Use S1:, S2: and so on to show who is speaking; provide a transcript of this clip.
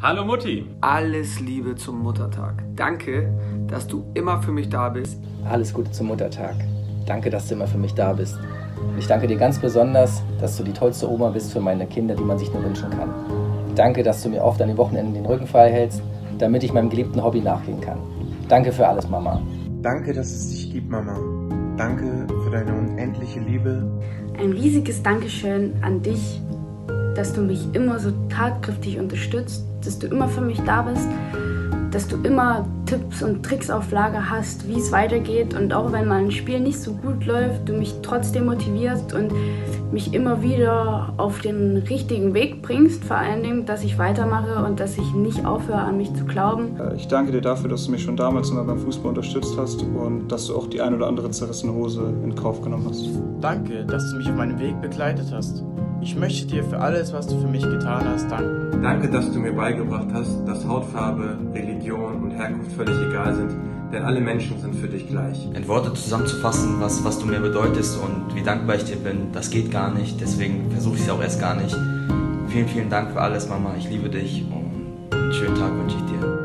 S1: Hallo Mutti.
S2: Alles Liebe zum Muttertag. Danke, dass du immer für mich da bist.
S3: Alles Gute zum Muttertag. Danke, dass du immer für mich da bist. Und ich danke dir ganz besonders, dass du die tollste Oma bist für meine Kinder, die man sich nur wünschen kann. Danke, dass du mir oft an den Wochenenden den Rücken frei hältst, damit ich meinem geliebten Hobby nachgehen kann. Danke für alles, Mama.
S4: Danke, dass es dich gibt, Mama. Danke für deine unendliche Liebe.
S5: Ein riesiges Dankeschön an dich, dass du mich immer so tatkräftig unterstützt, dass du immer für mich da bist, dass du immer Tipps und Tricks auf Lager hast, wie es weitergeht und auch wenn mal ein Spiel nicht so gut läuft, du mich trotzdem motivierst und mich immer wieder auf den richtigen Weg bringst, vor allen Dingen, dass ich weitermache und dass ich nicht aufhöre an mich zu glauben.
S6: Äh, ich danke dir dafür, dass du mich schon damals immer beim Fußball unterstützt hast und dass du auch die ein oder andere zerrissene Hose in Kauf genommen hast.
S7: Danke, dass du mich auf meinem Weg begleitet hast. Ich möchte dir für alles, was du für mich getan hast, danken.
S8: Danke, dass du mir beigebracht hast, dass Hautfarbe, Religion und Herkunft völlig egal sind, denn alle Menschen sind für dich gleich.
S9: In Worte zusammenzufassen, was, was du mir bedeutest und wie dankbar ich dir bin, das geht gar nicht, deswegen versuche ich es auch erst gar nicht. Vielen, vielen Dank für alles, Mama, ich liebe dich und einen schönen Tag wünsche ich dir.